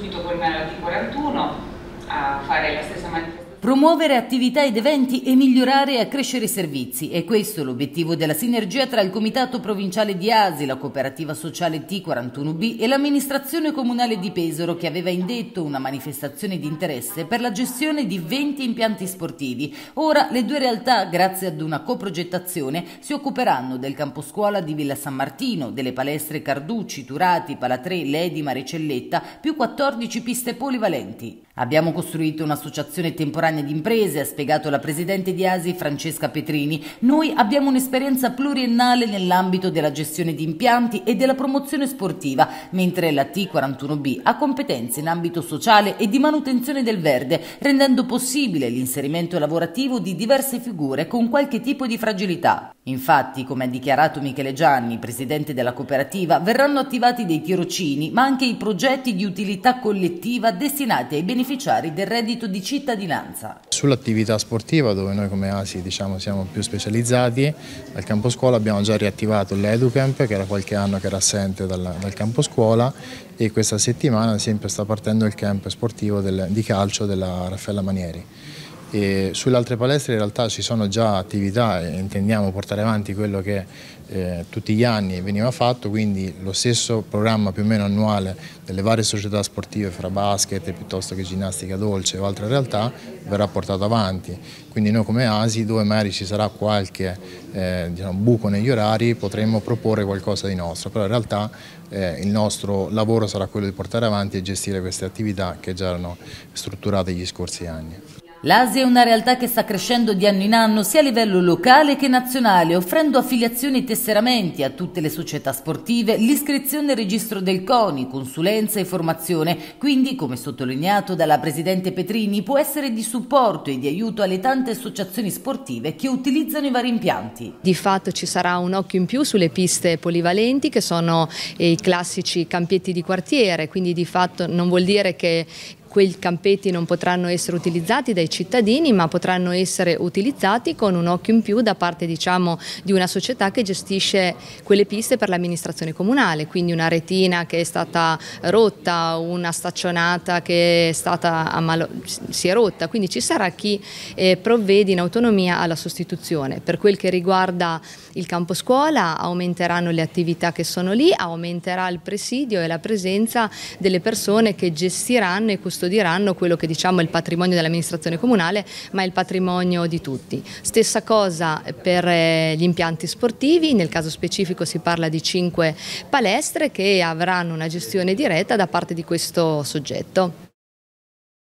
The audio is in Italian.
subito con la T41 a fare la stessa manifestazione Promuovere attività ed eventi e migliorare e accrescere i servizi. È questo l'obiettivo della sinergia tra il Comitato Provinciale di Asi, la cooperativa sociale T41B e l'amministrazione comunale di Pesaro che aveva indetto una manifestazione di interesse per la gestione di 20 impianti sportivi. Ora le due realtà, grazie ad una coprogettazione, si occuperanno del campo scuola di Villa San Martino, delle palestre Carducci, Turati, Palatrè, Ledi, Maricelletta, più 14 piste polivalenti. Abbiamo costruito un'associazione temporanea di imprese, ha spiegato la presidente di Asi Francesca Petrini. Noi abbiamo un'esperienza pluriennale nell'ambito della gestione di impianti e della promozione sportiva, mentre la T41B ha competenze in ambito sociale e di manutenzione del verde, rendendo possibile l'inserimento lavorativo di diverse figure con qualche tipo di fragilità. Infatti, come ha dichiarato Michele Gianni, presidente della cooperativa, verranno attivati dei tirocini, ma anche i progetti di utilità collettiva destinati ai beneficiari del reddito di cittadinanza. Sull'attività sportiva dove noi come ASI diciamo, siamo più specializzati, al campo scuola abbiamo già riattivato l'Educamp che era qualche anno che era assente dal, dal campo scuola e questa settimana esempio sta partendo il camp sportivo del, di calcio della Raffaella Manieri. E sulle altre palestre in realtà ci sono già attività intendiamo portare avanti quello che eh, tutti gli anni veniva fatto, quindi lo stesso programma più o meno annuale delle varie società sportive fra basket piuttosto che ginnastica dolce o altre realtà verrà portato avanti. Quindi noi come ASI, dove magari ci sarà qualche eh, diciamo, buco negli orari, potremmo proporre qualcosa di nostro, però in realtà eh, il nostro lavoro sarà quello di portare avanti e gestire queste attività che già erano strutturate gli scorsi anni. L'Asia è una realtà che sta crescendo di anno in anno sia a livello locale che nazionale, offrendo affiliazioni e tesseramenti a tutte le società sportive, l'iscrizione al registro del CONI, consulenza e formazione. Quindi, come sottolineato dalla Presidente Petrini, può essere di supporto e di aiuto alle tante associazioni sportive che utilizzano i vari impianti. Di fatto ci sarà un occhio in più sulle piste polivalenti che sono i classici campietti di quartiere, quindi di fatto non vuol dire che quei campetti non potranno essere utilizzati dai cittadini ma potranno essere utilizzati con un occhio in più da parte diciamo, di una società che gestisce quelle piste per l'amministrazione comunale, quindi una retina che è stata rotta, una staccionata che è stata si è rotta, quindi ci sarà chi eh, provvede in autonomia alla sostituzione. Per quel che riguarda il campo scuola aumenteranno le attività che sono lì, aumenterà il presidio e la presenza delle persone che gestiranno e custodiranno custodiranno quello che diciamo è il patrimonio dell'amministrazione comunale, ma è il patrimonio di tutti. Stessa cosa per eh, gli impianti sportivi, nel caso specifico si parla di cinque palestre che avranno una gestione diretta da parte di questo soggetto.